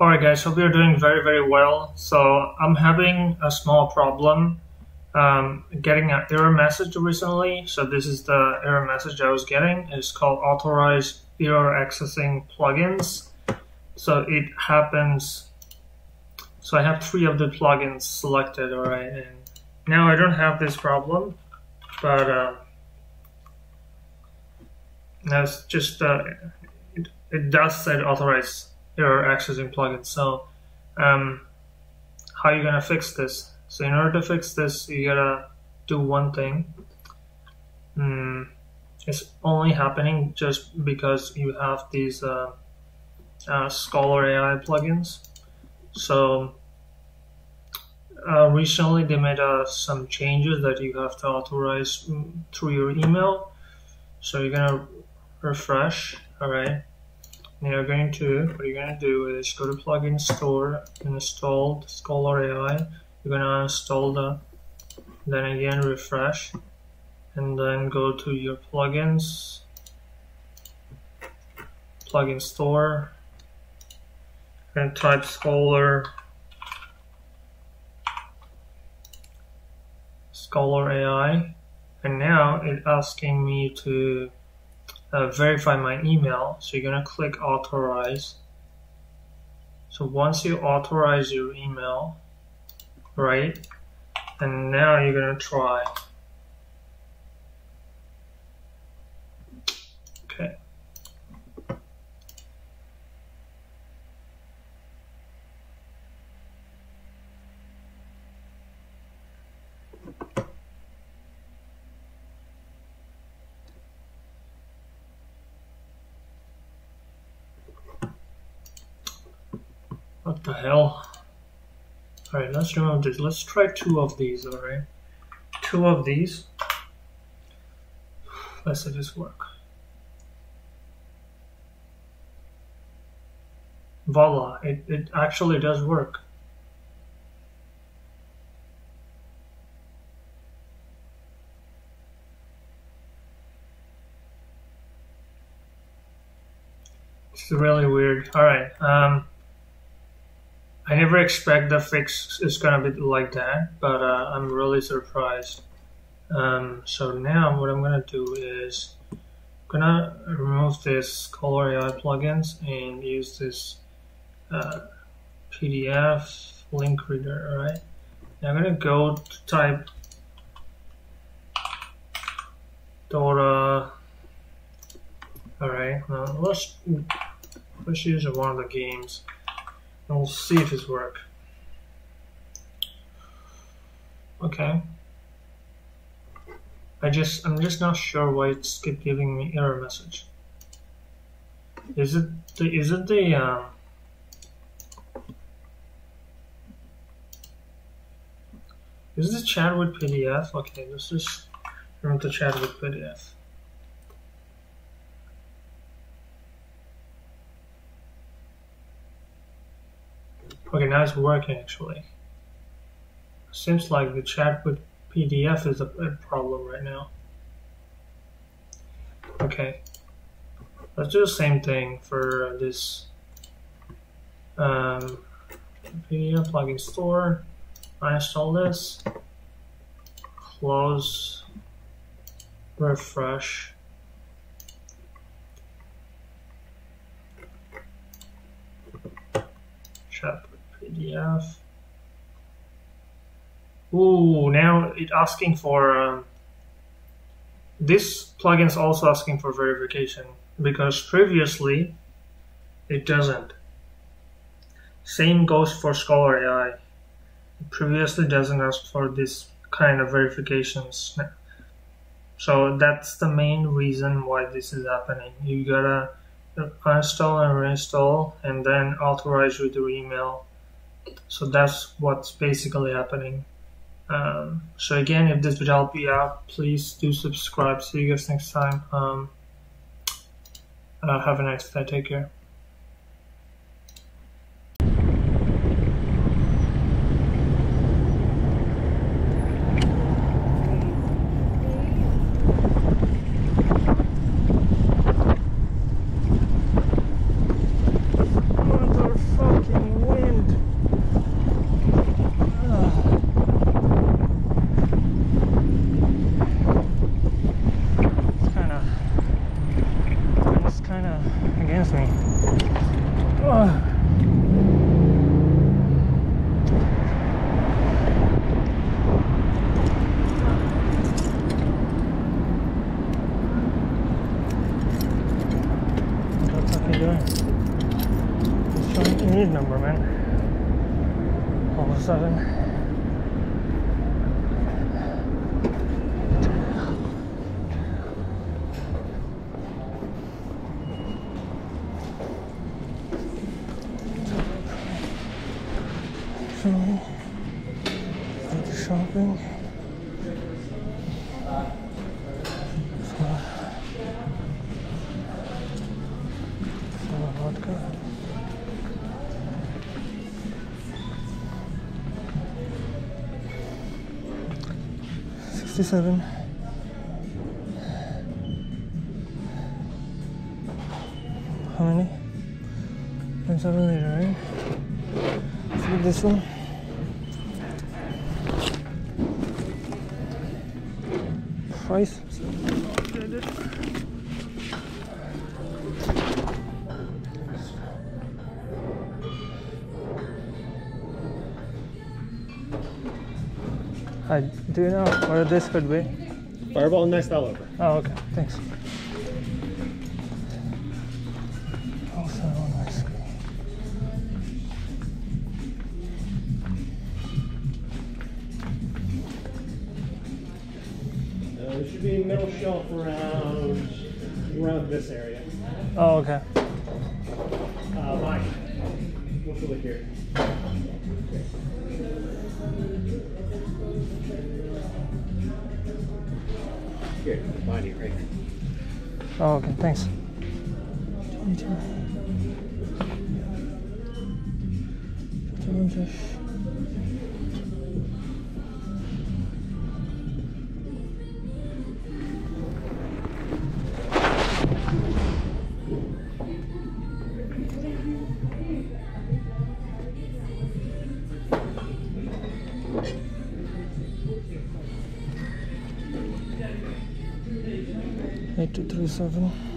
Alright guys, hope you're doing very very well. So I'm having a small problem um, getting an error message recently. So this is the error message I was getting. It's called authorize error accessing plugins. So it happens, so I have three of the plugins selected, alright, and now I don't have this problem, but uh, that's just, uh, it, it does say authorize error accessing plugins. So um, how are you gonna fix this? So in order to fix this, you gotta do one thing. Mm, it's only happening just because you have these uh, uh, Scholar AI plugins. So uh, recently they made uh, some changes that you have to authorize through your email. So you're gonna refresh, all right and you're going to what you're going to do is go to plugin store install scholar ai you're going to install the then again refresh and then go to your plugins. Plugin store. And type scholar. Scholar ai and now it's asking me to uh, verify my email. So you're gonna click authorize. So once you authorize your email, right, and now you're gonna try What the hell? Alright, let's this. Let's try two of these, alright? Two of these. Let's see this work. Voila, it, it actually does work. It's really weird. Alright, um, I never expect the fix is gonna be like that, but uh, I'm really surprised. Um, so now what I'm gonna do is I'm gonna remove this Scholar AI plugins and use this uh, PDF link reader. Right. Now I'm gonna go to type Dora. All right. Now let's let's use one of the games we'll see if it's work. Okay. I just I'm just not sure why it's keep giving me error message. Is it the is it the um, Is this chat with PDF? Okay, this is run the chat with PDF. Okay, now it's working actually. Seems like the chat with PDF is a, a problem right now. Okay, let's do the same thing for this um, PDF plugin store. I install this, close, refresh. Chat PDF. Ooh, now it's asking for. Um, this plugin is also asking for verification because previously it doesn't. Same goes for Scholar AI. It previously doesn't ask for this kind of verifications. So that's the main reason why this is happening. You gotta uninstall and reinstall and then authorize with your email so that's what's basically happening. Um, so again, if this would help you out, please do subscribe. See you guys next time. Um, uh, have a nice day. Take care. Of a sudden. Shopping. 67 how many? Times out later right. Let's get this one. Price. Do you know where this could be? Fireball next all over. Oh, okay, thanks. Also on my screen. Uh, there should be a middle shelf around around this area. Oh, okay. Uh, Mike, what's over here? Here, behind you, right here. Oh, okay, thanks. Eight two three seven.